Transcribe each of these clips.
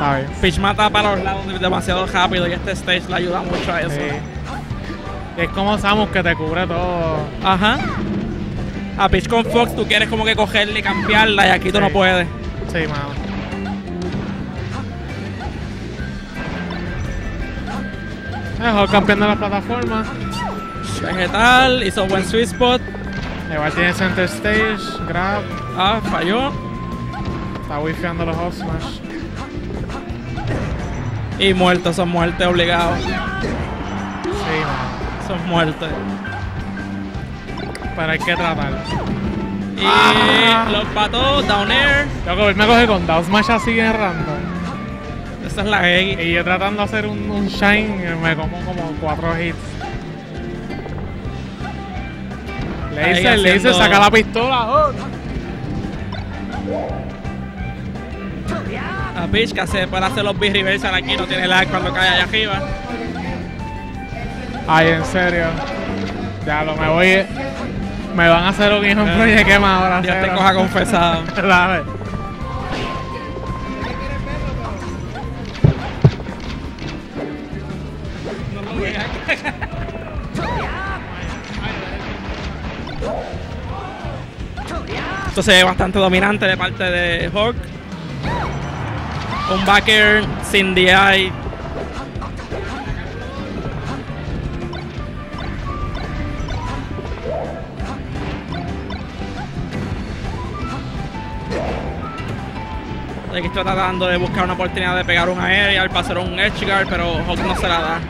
Está bien. Peach mata para los lados demasiado rápido y este stage le ayuda mucho a eso. Sí. Es como Samus que te cubre todo. Ajá. A Peach con Fox tú quieres como que cogerla y cambiarla y aquí tú Sí. no puedes. Sí, mano. Mejor campeón de la plataforma. Vegetal, hizo buen sweet spot. Igual tiene center stage, grab. Ah, falló. Está wifiando los off smash. Y muertos, son muertes obligados. Sí. Son muertes. Pero hay que tratarlo. Y Ah. los pató, down air. Loco, él me coge con down smash así en random. Esa es la X. Y yo tratando de hacer un, un shine, me como como cuatro hits. Laser, Laser, haciendo- saca la pistola. oh. A Peach que hace, puede hacer los B reversal aquí, no tiene lag cuando cae allá arriba. Ay, en serio. Ya lo me voy. Me van a hacer un hijo en Project Emma ahora. Dios te coja confesado. Dale. Esto se ve bastante dominante de parte de Hawk. Un backer sin DI. Aquí está tratando de buscar una oportunidad de pegar un aerial para hacer un edge guard, pero Hawk no se la da.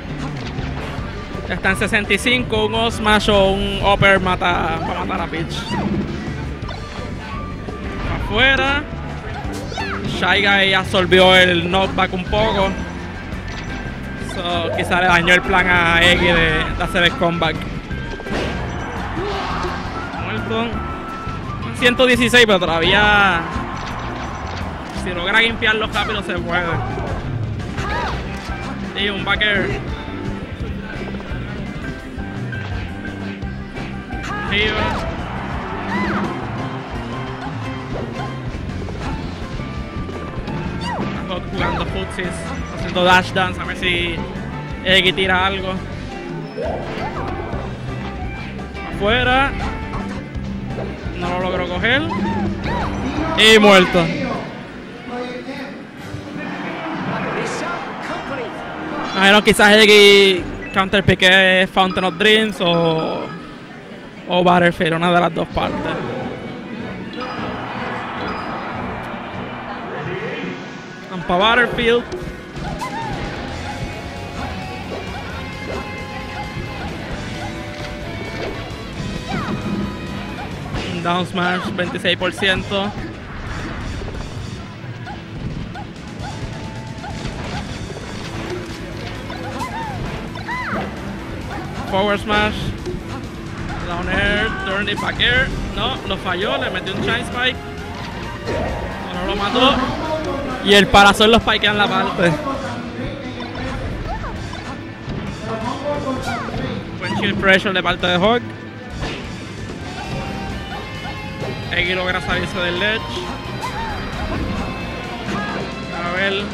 Está en 65, un O smash o un upper mata, para matar a Peach. Afuera. Shy Guy absorbió el knockback un poco. So, quizá le dañó el plan a X de, hacer el comeback. Muerto. 116, pero todavía. Si logra limpiarlo rápido, se puede. Y un backer. Arriba. Jugando footsies, haciendo dash dance, a ver si Eggy tira algo. Afuera. No lo logró coger. Y muerto. Imagino quizás Eggy counter pique Fountain of Dreams o, o Battlefield, una de las dos partes. Para Down smash 26%. Forward smash. Down air, turn it back air. No, lo falló, le metió un shine spike. No lo mató. Y el parasol lo spikea en la parte. Buen shield pressure de parte de Hawk. Eggy logra salirse del ledge. A ver.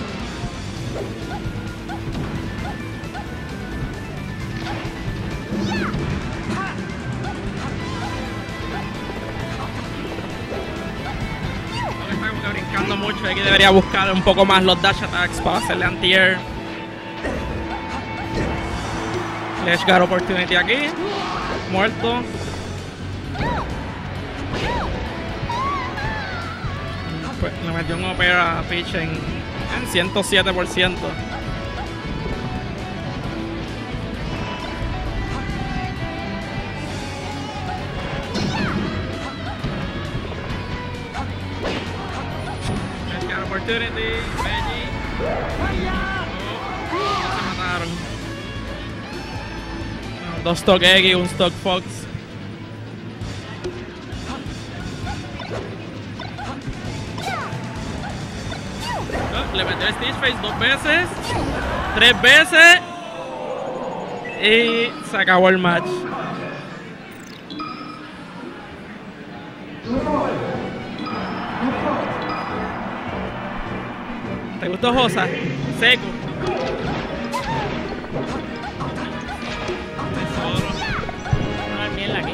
Eggy debería buscar un poco más los dash attacks para hacerle anti-air. Ledge guard opportunity aquí. Muerto. Pues le metió un opera a Peach en, en 107%. Oh, Dos stock Egg y un stock Fox. Oh, le metió Stitch Face dos veces, tres veces y se acabó el match. Está ¿Te gustó Josa? Seco. Tesoro. Aquí.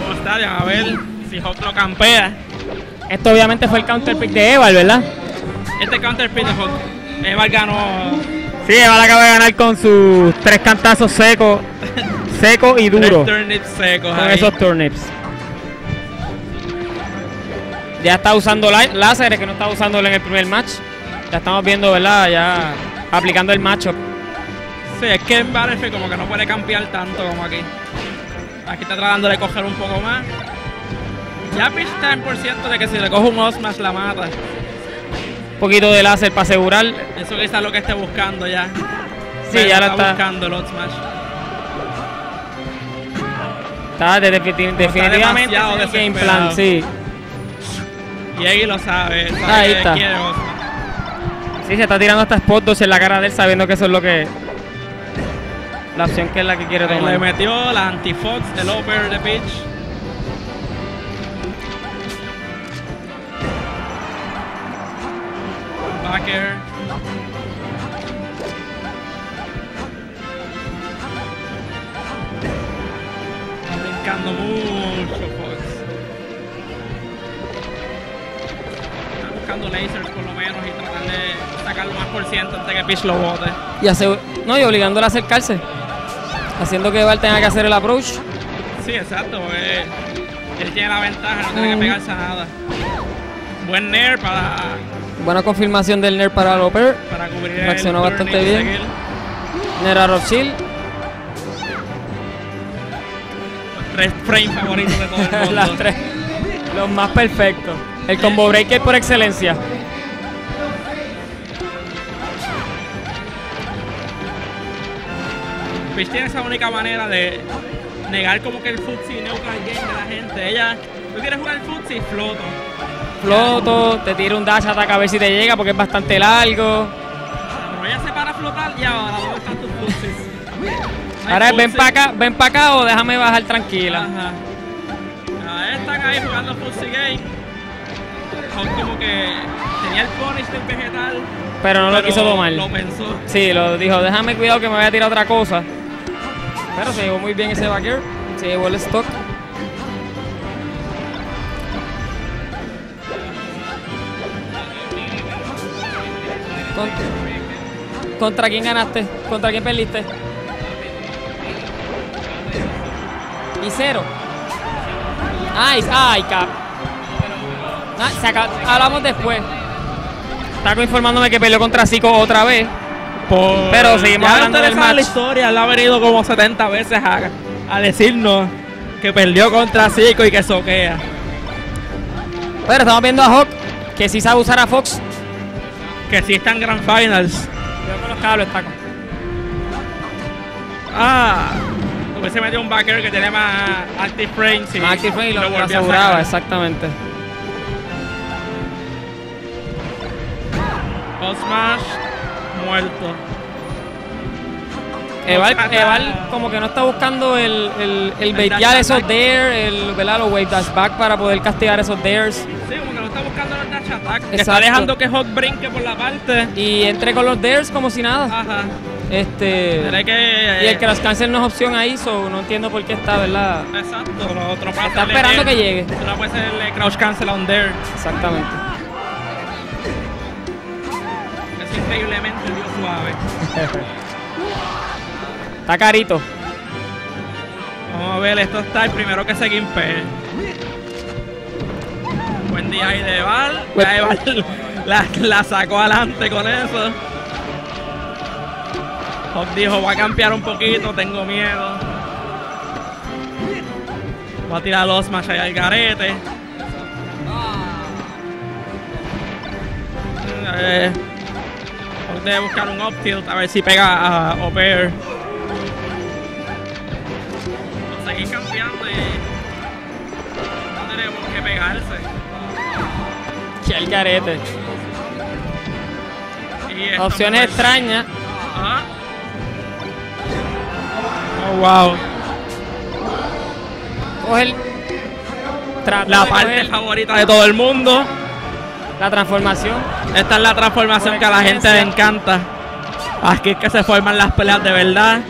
¿Cómo está? A ver si Hawk lo campea. Esto obviamente fue el counter pick de Eval, ¿verdad? Este counter pin de Hawk. Eval ganó. Sí, Eval acaba de ganar con sus tres cantazos secos, seco y duro. Tres turnips secos Con ahí. esos turnips. Ya está usando láseres que no estaba usándolo en el primer match. Ya estamos viendo, ¿verdad? Ya aplicando el matchup. Sí, es que Battlefield como que no puede campear tanto como aquí. Aquí está tratando de coger un poco más. Ya está en por ciento de que si le coge un Osmash la mata. Un poquito de láser para asegurar. Eso quizás es lo que esté buscando ya. Sí, Pero ya lo está. buscando el Osmash. Está de- defini- definitivamente game plan, sí. Y Eggy lo sabe. sabe Ahí que está. quiere. Sí, se está tirando hasta spot 2 en la cara de él sabiendo que eso es lo que... La opción que es la que quiere Ahí tomar. le metió la anti-fox, el over de Peach. Backer. Está brincando mucho buscando lasers por lo menos y tratar de sacar lo más por ciento antes que Peach lo bote. Y, asegu- no, y obligándole a acercarse. Haciendo que Val tenga que hacer el approach. Sí, exacto. eh, él tiene la ventaja, no tiene que Mm. pegarse a nada. Buen Nair para, Buena confirmación del Nerd para Loper. para cubrir Reaccionó el bastante bien. seguir. Nera Rothschild. Los tres frames favoritos de todo el mundo. Las tres. Los más perfectos. El combo breaker por excelencia. Peach tiene esa única manera de negar como que el footsie neutral game de la gente. Ella, tú quieres jugar el footsie, floto. Floto, te tira un dash attack a ver si te llega porque es bastante largo. Pero ella se para a flotar y ahora, ¿dónde están tus hay Ahora ven para acá, ven para acá o déjame bajar tranquila. Ajá. Ah, ahí jugando Game. Son como que tenía el punish del vegetal. Pero no lo quiso tomar. Lo pensó. Sí, lo dijo, déjame cuidado que me voy a tirar otra cosa. Pero se llevó muy bien ese backer. Se llevó el stock. Con- ¿Contra quién ganaste? ¿Contra quién perdiste? Y cero. Ay, ay, cap. Ah, hablamos después. Taco informándome que peleó contra Zico otra vez. Por- Pero seguimos Ya hablando del match. la historia. Él ha venido como 70 veces a, a decirnos que perdió contra Zico y que soquea. Pero estamos viendo a Hawk, que sí sabe usar a Fox. Que sí está en Grand Finals. Cuidado con los cables, Taco. Ah. Hubiese metido un backer que tiene más active frames y, active frame y lo, lo aseguraba, exactamente. Smash muerto. Eval, como que no está buscando el, el, el El baitear esos dare, el, ¿verdad? los wave dash back para poder castigar esos dares. Sí, como que no está buscando los dash attack. Está dejando que Hawk brinque por la parte. Y entre con los dares como si nada. Ajá. Este que. Y el cross cancel no es opción ahí, so no entiendo por qué está, ¿verdad? Exacto. Lo otro puede Está esperando que llegue. No puedes hacerle crouch cancel on there. Exactamente. Es increíblemente dio suave. Está carito. Vamos a ver, esto está el primero que se gimpee. Buen día ahí de Val. La sacó adelante con eso. Hawk dijo, voy a campear un poquito, tengo miedo. Voy a tirar los smash ahí al garete. Eh, Hawk debe buscar un up tilt a ver si pega a Oper. Seguir campeando y no tenemos que pegarse. Que el garete. Opciones pues- extrañas. Ajá. Oh, wow. Coge el. La parte coger- favorita de todo el mundo. La transformación. Esta es la transformación que a la gente le encanta. Aquí es que se forman las peleas de verdad.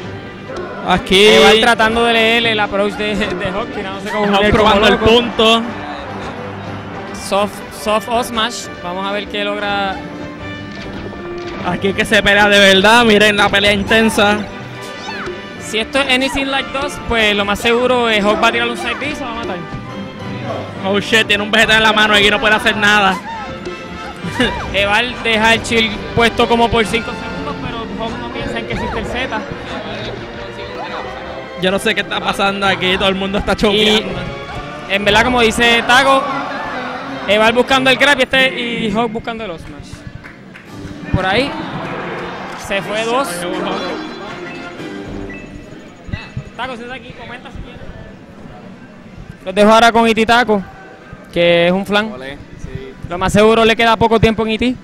Aquí Igual tratando de leer el approach de, de un estamos nerd probando el punto. Soft, soft o smash. Vamos a ver qué logra. Aquí es que se pelea de verdad. Miren la pelea intensa. Si esto es anything like 2, pues lo más seguro es Hawk va a tirar un side B y se va a matar. Oh shit, tiene un vegetal en la mano y no puede hacer nada. Eval deja el chill puesto como por 5 segundos, pero Hawk no piensa en que existe el Z. Yo no sé qué está pasando aquí. Todo el mundo está Y choqueando. en verdad, como dice Tago, Eval buscando el grab y, este, y Hawk buscando el O smash. Por ahí se fue dos. Taco, siéntate aquí, comenta si quieres. Los dejo ahora con Iti Taco, que es un flan. Ole, sí, Lo más seguro le queda poco tiempo en Iti.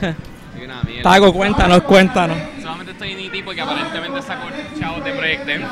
sí, una mierda. Tago, cuéntanos, cuéntanos. Solamente estoy en IT porque aparentemente sacó chavos de Project M.